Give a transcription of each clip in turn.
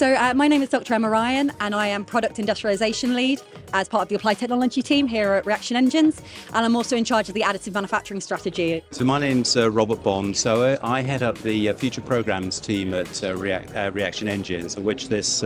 So, uh, my name is Dr. Emma Ryan, and I am Product Industrialization Lead as part of the Applied Technology team here at Reaction Engines, and I'm also in charge of the additive manufacturing strategy. So, my name's uh, Robert Bond. So, uh, I head up the uh, future programs team at uh, React, uh, Reaction Engines, which this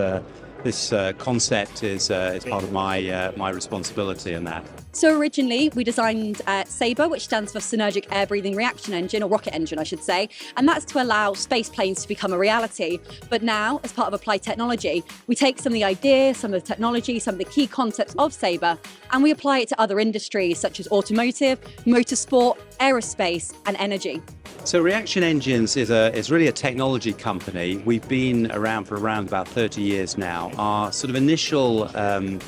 this uh, concept is, uh, is part of my, uh, my responsibility in that. So originally we designed uh, SABRE, which stands for Synergic Air Breathing Reaction Engine, or rocket engine, I should say, and that's to allow space planes to become a reality. But now, as part of applied technology, we take some of the ideas, some of the technology, some of the key concepts of SABRE, and we apply it to other industries such as automotive, motorsport, aerospace, and energy. So Reaction Engines is a is really a technology company. We've been around for around about 30 years now. Our sort of initial um,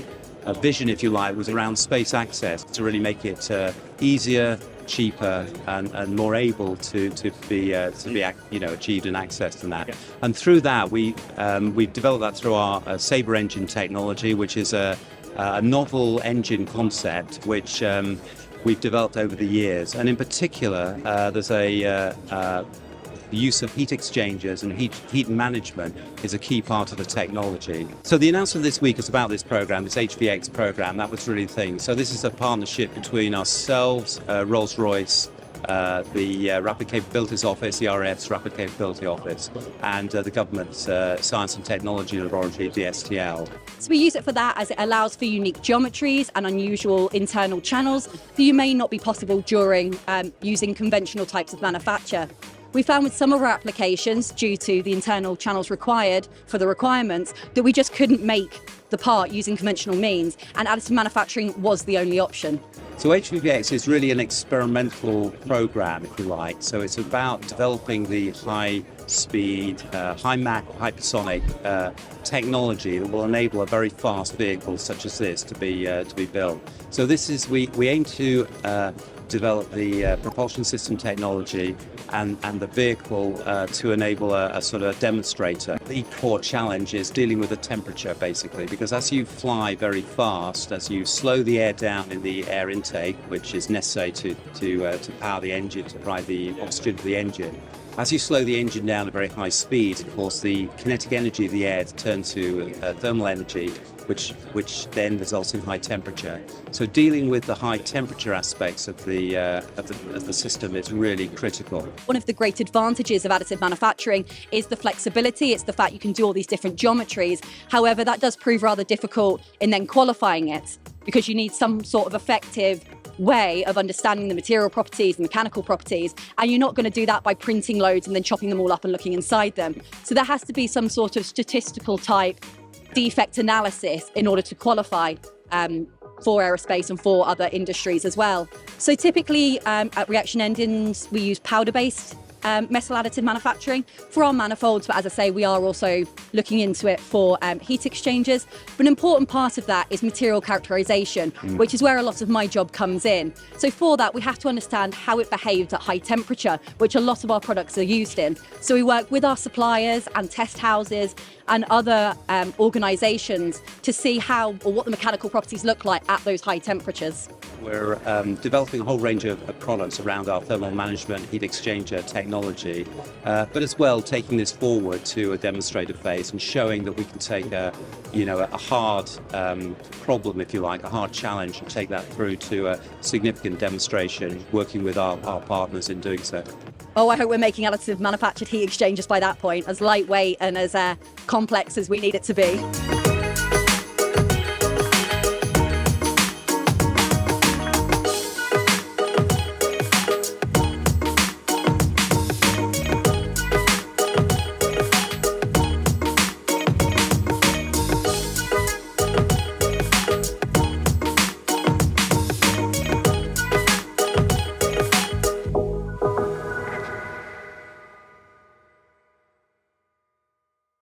uh, vision, if you like, was around space access to really make it uh, easier, cheaper, and, and more able to to be uh, to be you know achieved and accessed in that. And through that, we um, we've developed that through our uh, SABRE engine technology, which is a, a novel engine concept which. Um, we've developed over the years. And in particular, uh, there's a uh, uh, use of heat exchangers and heat, heat management is a key part of the technology. So the announcement this week is about this program, this HVX program. That was really the thing. So this is a partnership between ourselves, uh, Rolls-Royce, uh, the uh, Rapid Capabilities Office, the RAF's Rapid Capability Office, and uh, the government's uh, Science and Technology Laboratory, DSTL. So we use it for that as it allows for unique geometries and unusual internal channels that you may not be possible during um, using conventional types of manufacture. We found with some of our applications, due to the internal channels required for the requirements, that we just couldn't make the part using conventional means, and additive manufacturing was the only option. So HVX is really an experimental program, if you like. So it's about developing the high speed, uh, high Mach, hypersonic uh, technology that will enable a very fast vehicle such as this to be uh, to be built. So this is we we aim to uh, develop the uh, propulsion system technology and, and the vehicle uh, to enable a, a, sort of demonstrator. The core challenge is dealing with the temperature basically because as you fly very fast, as you slow the air down in the air intake, which is necessary to, to, uh, to power the engine, to provide the oxygen to the engine, as you slow the engine down at very high speed, of course, the kinetic energy of the air turns to uh, thermal energy, which which then results in high temperature. So dealing with the high temperature aspects of the, uh, of, the of the system is really critical. One of the great advantages of additive manufacturing is the flexibility. It's the fact you can do all these different geometries. However, that does prove rather difficult in then qualifying it because you need some sort of effective way of understanding the material properties, the mechanical properties, and you're not going to do that by printing loads and then chopping them all up and looking inside them. So there has to be some sort of statistical type defect analysis in order to qualify um, for aerospace and for other industries as well. So typically um, at Reaction Engines, we use powder-based um, metal additive manufacturing for our manifolds, but as I say, we are also looking into it for um, heat exchangers. But an important part of that is material characterization, mm. which is where a lot of my job comes in. So for that, we have to understand how it behaves at high temperature, which a lot of our products are used in. So we work with our suppliers and test houses and other um, organisations to see how or what the mechanical properties look like at those high temperatures. We're um, developing a whole range of, of, products around our thermal management heat exchanger technology, uh, but as well taking this forward to a demonstrator phase and showing that we can take a, you know, a hard um, problem, if you like, a hard challenge, and take that through to a significant demonstration, working with our, our partners in doing so. Oh, I hope we're making additive manufactured heat exchangers by that point, as lightweight and as uh, complex as we need it to be.